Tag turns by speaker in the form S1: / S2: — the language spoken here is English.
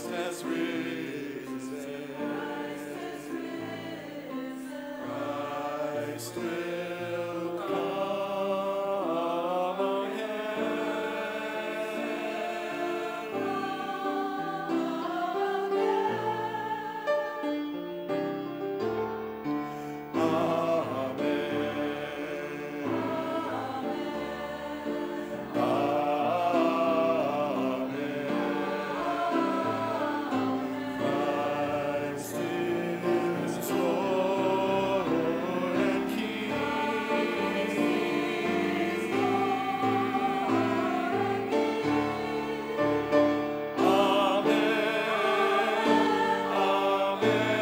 S1: Christ has risen. Christ is Amen.